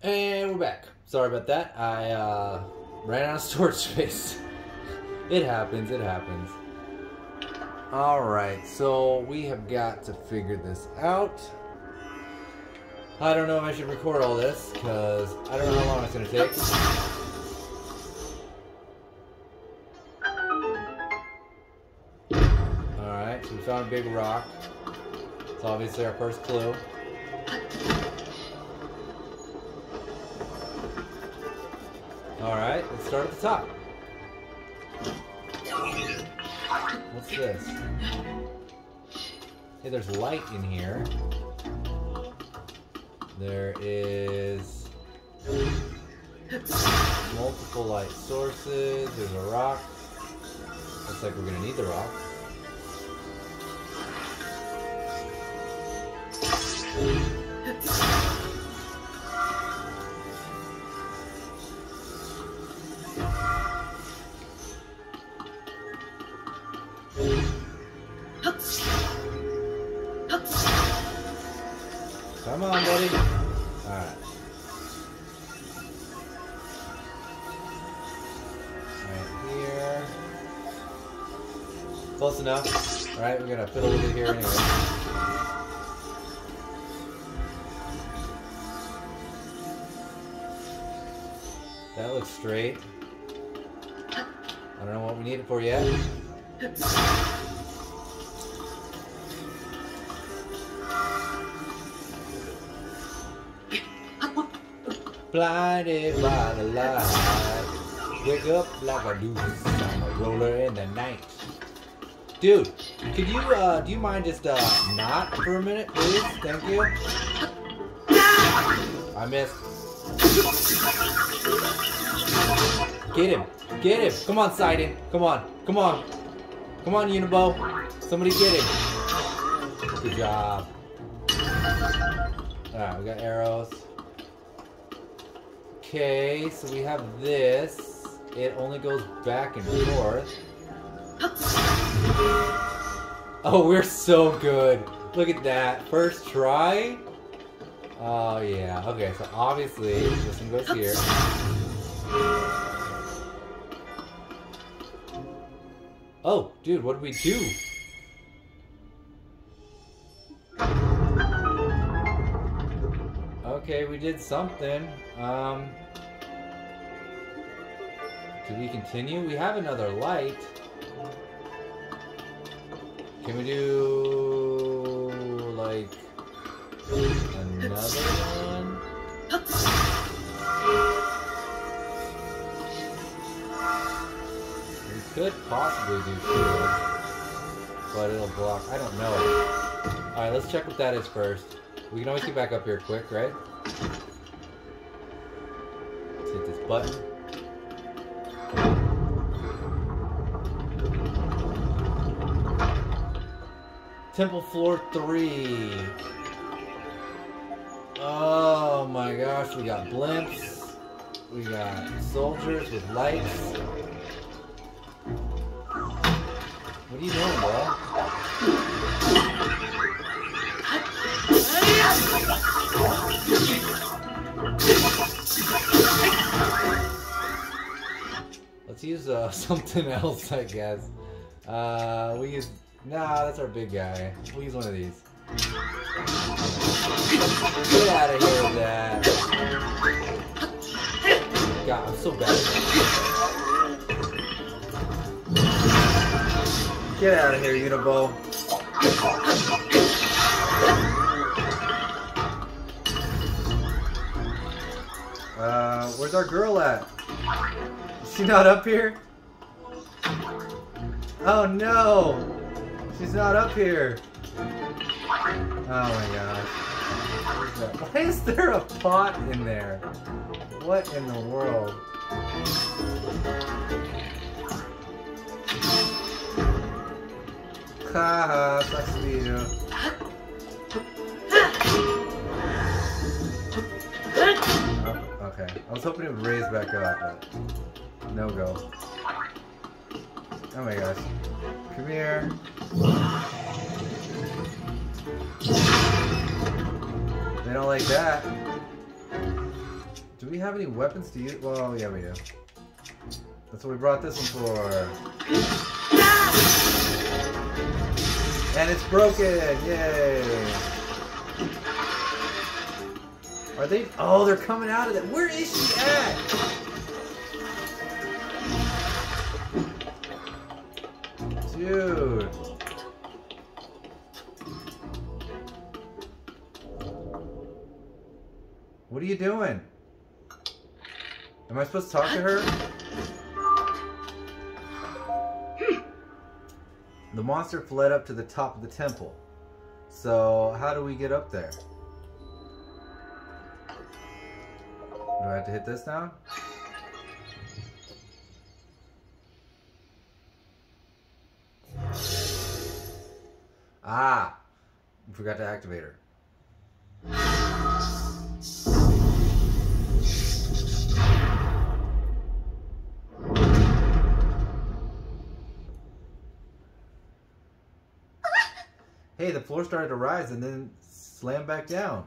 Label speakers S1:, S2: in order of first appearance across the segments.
S1: And we're back. Sorry about that. I uh, ran out of storage space. it happens, it happens. Alright, so we have got to figure this out. I don't know if I should record all this, because I don't know how long it's going to take. Alright, so we found a big rock. It's obviously our first clue. Alright, let's start at the top. What's this? Hey, there's light in here. There is multiple light sources. There's a rock. Looks like we're gonna need the rock. Close enough. Alright, we're gonna fiddle with it here anyway. That looks straight. I don't know what we need it for yet. Blinded by the light. Wake up like a. I'm a roller in the night. Dude, could you, uh, do you mind just, uh, not for a minute, please? Thank you. I missed. Get him. Get him. Come on, Sidon. Come on. Come on. Come on, Yunobo. Somebody get him. Good job. Alright, we got arrows. Okay, so we have this. It only goes back and forth. Oh, we're so good. Look at that. First try. Oh, yeah. Okay, so obviously this one goes here. Oh, dude, what did we do? Okay, we did something. Um, do we continue? We have another light. Can we do like another one? We could possibly do two, but it'll block. I don't know. All right, let's check what that is first. We can always get back up here quick, right? Let's hit this button. Temple floor three. Oh my gosh, we got blimps. We got soldiers with lights. What are you doing, bro? Let's use uh, something else, I guess. Uh, we use. Nah, that's our big guy. We'll use one of these. Get out of here with that. God, I'm so bad. Get out of here, Yunobo. Uh, where's our girl at? Is she not up here? Oh no! She's not up here! Oh my gosh. Why is there a pot in there? What in the world? Haha, sucks to you. Oh, okay. I was hoping it would raise back up, but no go. Oh my gosh. Come here. They don't like that. Do we have any weapons to use? Well, yeah, we do. That's what we brought this one for. And it's broken! Yay! Are they? Oh, they're coming out of it. Where is she at? Dude. What are you doing? Am I supposed to talk to her? The monster fled up to the top of the temple. So, how do we get up there? Do I have to hit this now? Forgot to activate her. Hey, the floor started to rise and then slam back down.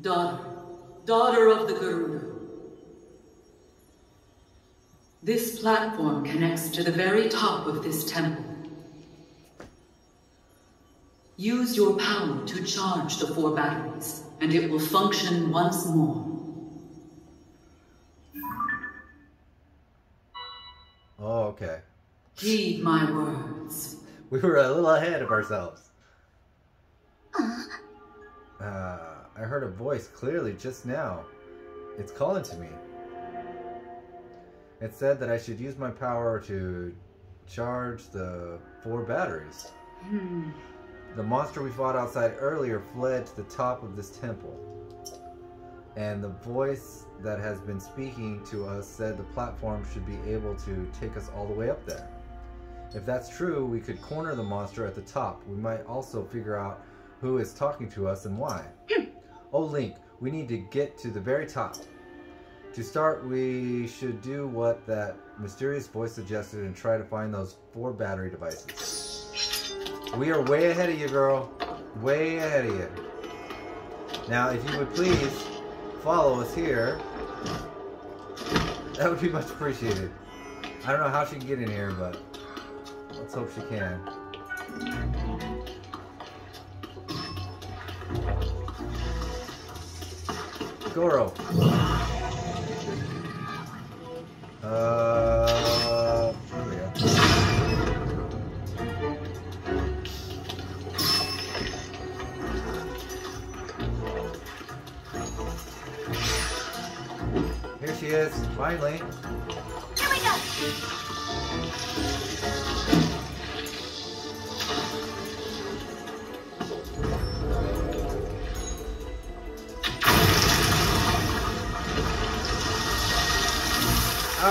S2: Daughter, daughter of the Gerudo. This platform connects to the very top of this temple. Use your power to charge the four batteries, and it will function once more.
S1: Oh, okay.
S2: Heed my words.
S1: We were a little ahead of ourselves. Uh, I heard a voice clearly just now. It's calling to me. It said that I should use my power to charge the four batteries.
S2: Hmm.
S1: The monster we fought outside earlier fled to the top of this temple. And the voice that has been speaking to us said the platform should be able to take us all the way up there. If that's true, we could corner the monster at the top. We might also figure out who is talking to us and why. oh, Link, we need to get to the very top. To start, we should do what that mysterious voice suggested and try to find those four battery devices. We are way ahead of you, girl. Way ahead of you. Now, if you would please follow us here, that would be much appreciated. I don't know how she can get in here, but let's hope she can. Goro. Here she is, finally.
S3: Here we go.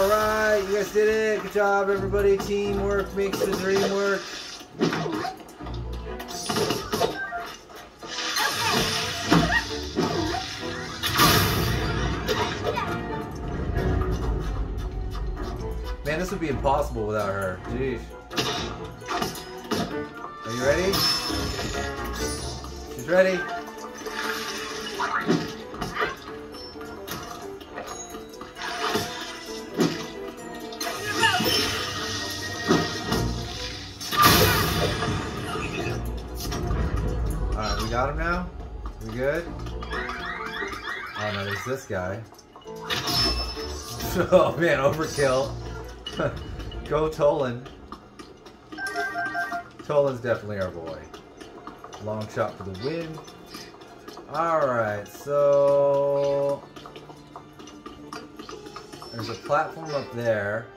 S1: All right, you guys did it. Good job, everybody. Teamwork makes the dream work. Man, this would be impossible without her. Jeez. Are you ready? She's ready. Got him now? We good? Oh no, there's this guy. oh man, overkill. Go Tulin. Tulin's definitely our boy. Long shot for the win. Alright, so... There's a platform up there,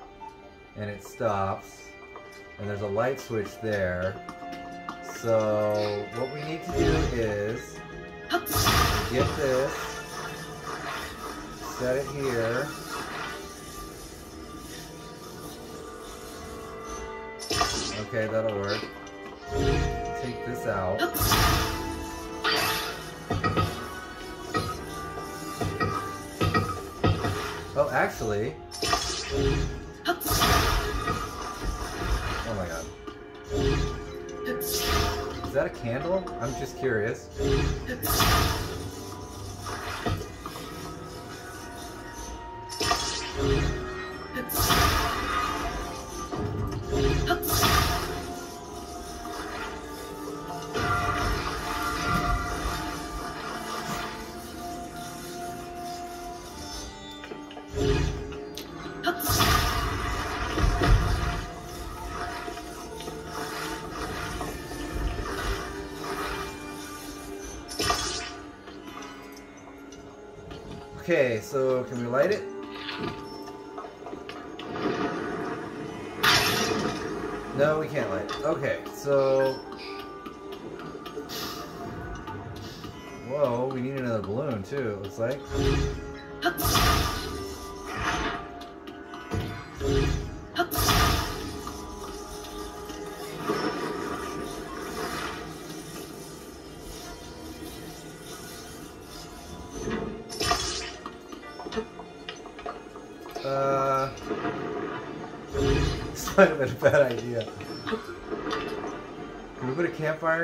S1: and it stops. And there's a light switch there. So, what we need to do is get this, set it here. Okay, that'll work. Take this out. Oh, actually. That a candle? I'm just curious. Can we light it? No, we can't light it. Okay, so... Whoa, we need another balloon too, it looks like.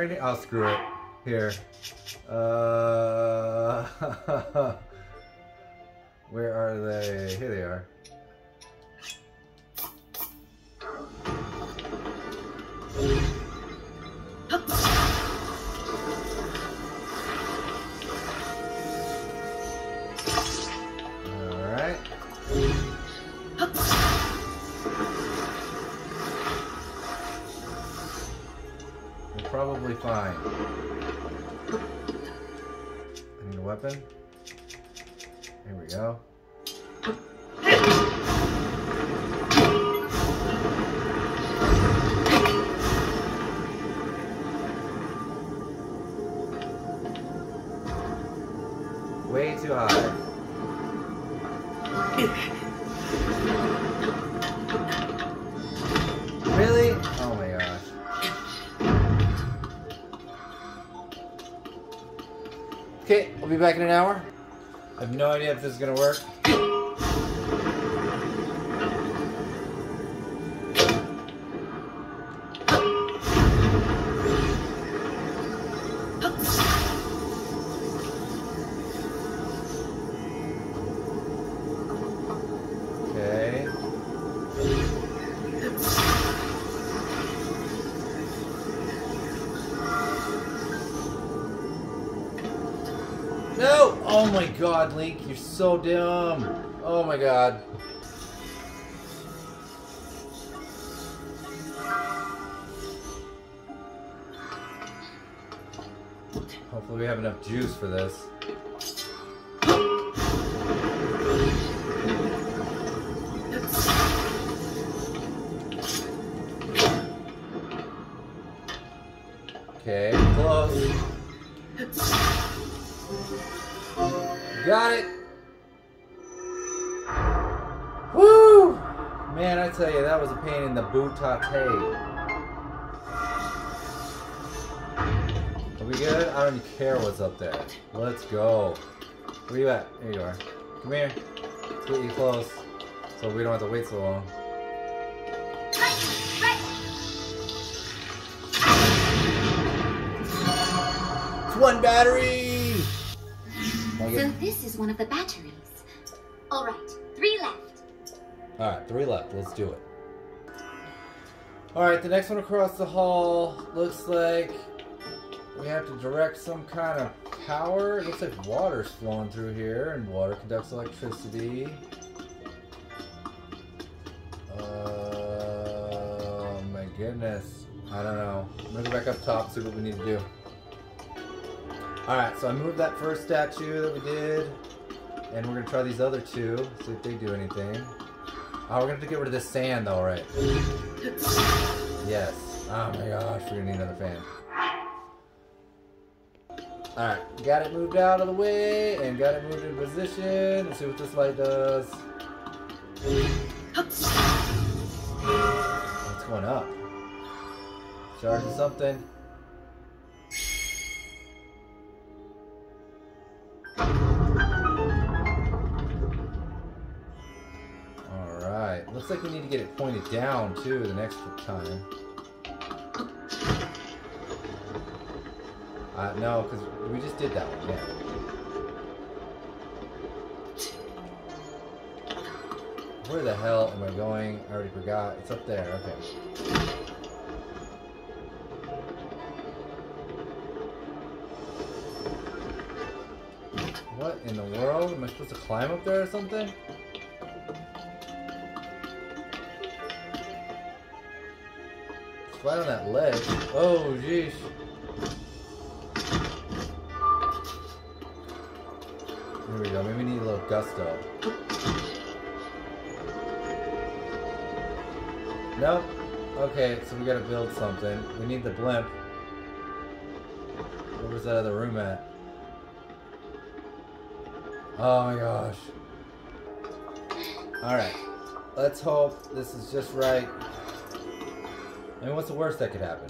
S1: Here? I'll screw it. Here. Fine. I need a weapon. Okay, I'll be back in an hour. I have no idea if this is gonna work. Link, you're so dumb. Oh my god. Hopefully we have enough juice for this. Okay, close. Got it. Woo! Man, I tell you, that was a pain in the bootate. Are we good? I don't even care what's up there. Let's go. Where you at? There you are. Come here. Let's get you close. So we don't have to wait so long. It's one battery! I
S3: So this is one of the batteries. All right, three left.
S1: Alright, three left. Let's do it. Alright, the next one across the hall looks like we have to direct some kind of power. It looks like water's flowing through here, and water conducts electricity. Oh my goodness. I don't know. I'm gonna go back up top, see what we need to do. Alright, so I moved that first statue that we did, and we're gonna try these other two, see if they do anything. Oh, we're gonna have to get rid of this sand though, right? Yes. Oh my gosh, we're gonna need another fan. Alright, got it moved out of the way and got it moved in position. Let's see what this light does. It's going up. Charging something. Alright, looks like we need to get it pointed down too the next time. Uh, no, because we just did that one, yeah. Where the hell am I going? I already forgot. It's up there, okay. In the world? Am I supposed to climb up there or something? Right on that ledge. Oh, jeez. Here we go. Maybe we need a little gusto. Nope. Okay, so we gotta build something. We need the blimp. Where was that other room at? Oh my gosh. Alright. Let's hope this is just right. I mean, what's the worst that could happen?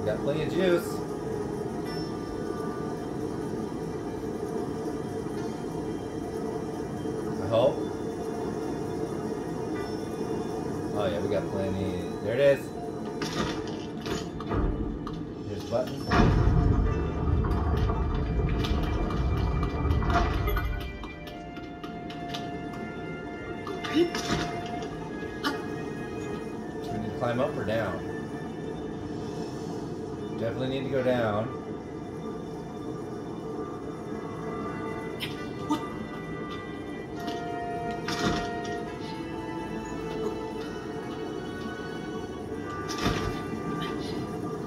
S1: We got plenty of juice. Climb up or down? Definitely need to go down.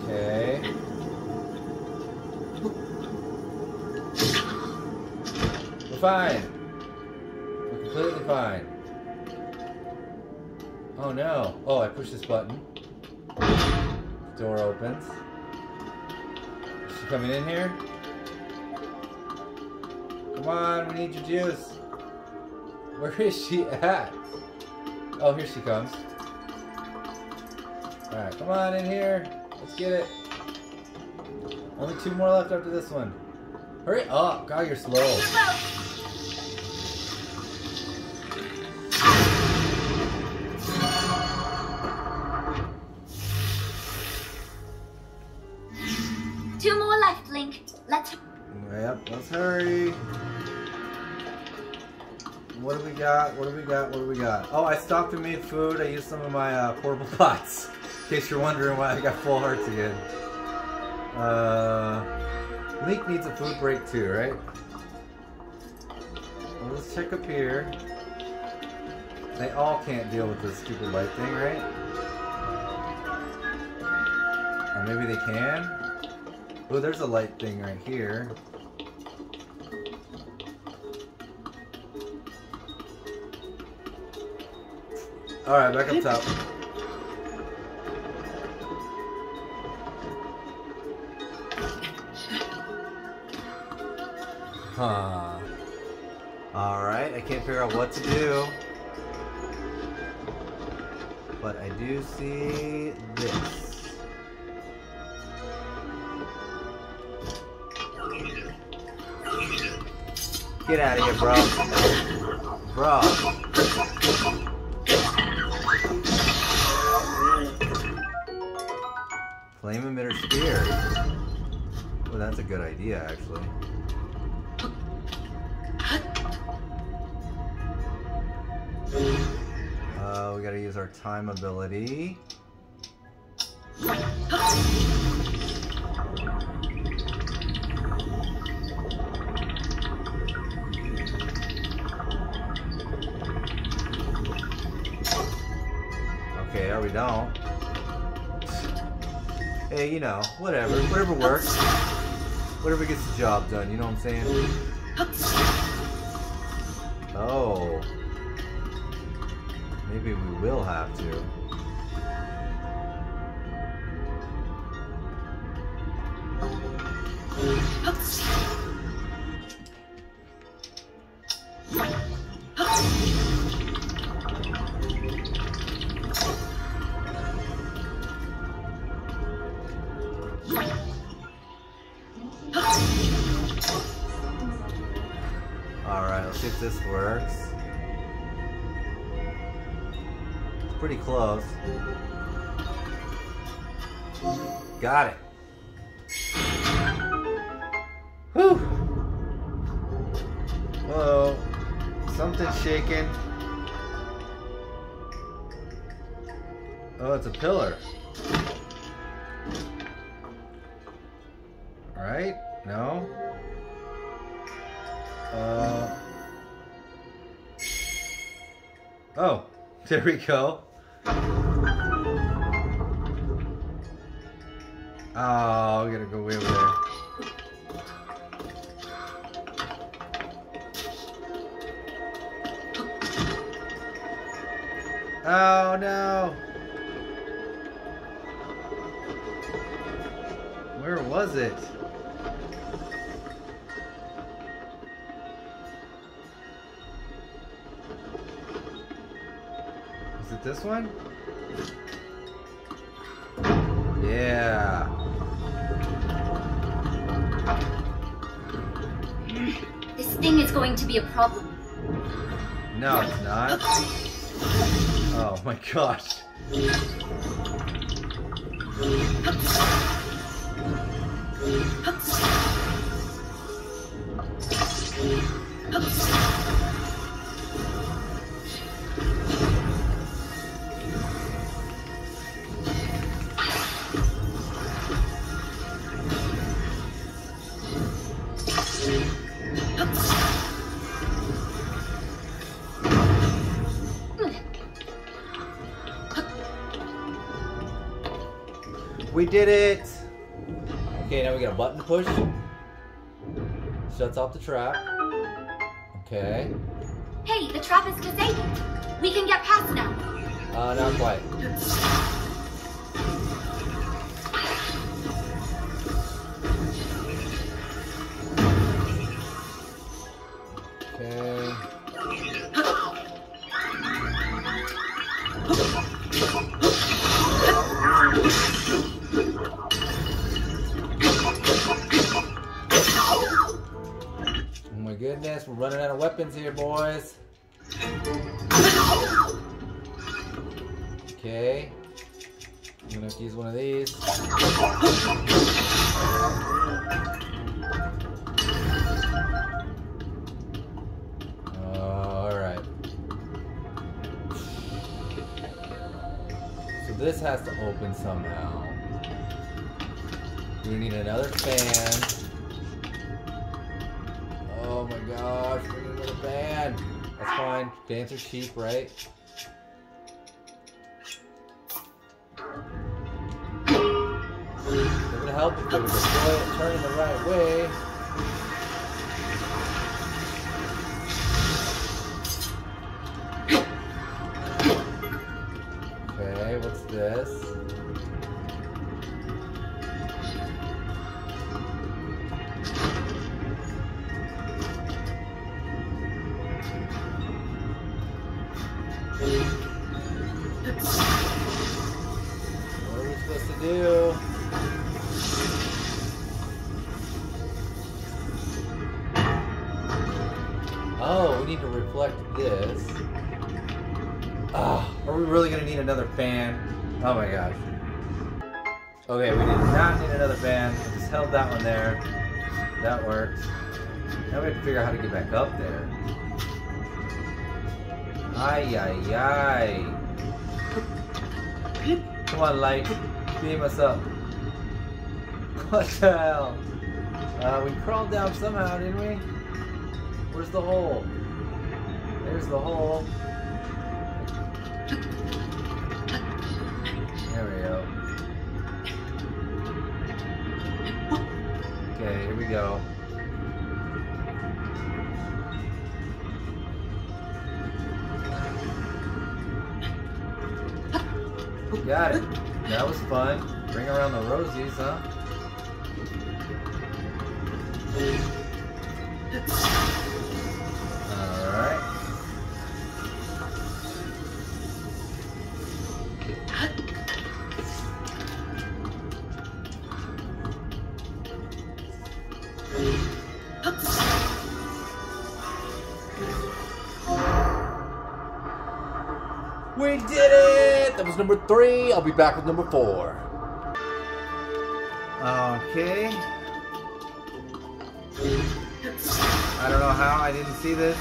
S1: Okay. We're fine. Coming in here? Come on, we need your juice. Where is she at? Oh, here she comes. Alright, come on in here. Let's get it. Only two more left after this one. Hurry up. God, you're slow. What do we got? Oh, I stopped and made food. I used some of my uh, portable pots. In case you're wondering why I got full hearts again. Uh, Link needs a food break too, right? Well, let's check up here. They all can't deal with this stupid light thing, right? Or maybe they can? Oh, there's a light thing right here. Alright, back up top. Huh. Alright, I can't figure out what to do. But I do see this. Get out of here, bro. Bro. Idea, actually. Uh, we gotta use our time ability. Okay, there we don't. Hey, you know, whatever. Whatever works. Whatever gets the job done, you know what I'm saying? Oh. Maybe we will have to. This works. It's pretty close. Got it. Whew. Whoa. Something's shaking. Oh, it's a pillar. There we go. Oh, we gotta go way over there. Oh no! Where was it? It this one? Yeah.
S3: This thing is going to be a problem.
S1: No, it's not. Oh my gosh. We did it! Okay, now we got a button push. Shuts off the trap. Okay.
S3: Hey, the trap is disabled. We can get past now.
S1: Uh, not quite. Okay. Weapons here, boys. Okay. I'm gonna have to use one of these. Alright. So this has to open somehow. We need another fan. Fine. Are cheap, right? It would help if they would it turning the right way. Okay, we did not need another fan. I just held that one there. That worked. Now we have to figure out how to get back up there. Ay, ay, ay. Come on, light. Beam us up. What the hell? Uh, we crawled down somehow, didn't we? Where's the hole? There's the hole. Go. Got it. That was fun. Bring around the rosies, huh?
S4: Did it! That was number three. I'll be back with number four.
S1: Okay. I don't know how I didn't see this.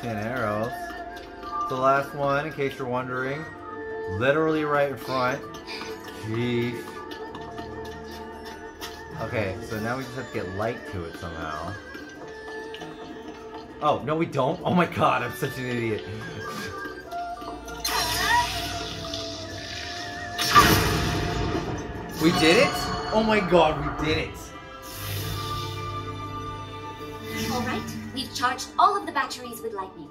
S1: Ten arrows. The last one, in case you're wondering. Literally right in front. Jeez. Okay, so now we just have to get light to it somehow. Oh, no we don't? Oh my god, I'm such an idiot. We did it? Oh my god, we did it.
S3: All right, we've charged all of the batteries with lightning.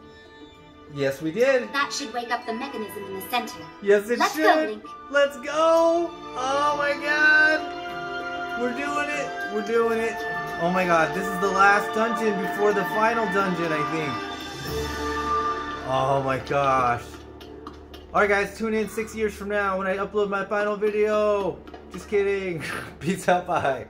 S1: Yes, we did.
S3: That should wake up the mechanism in the center.
S1: Yes, it
S3: Let's
S1: should.
S3: go, Link.
S1: Let's go. Oh my god. We're doing it. We're doing it. Oh my god, this is the last dungeon before the final dungeon, I think. Oh my gosh. Alright guys, tune in six years from now when I upload my final video. Just kidding. Peace out, bye.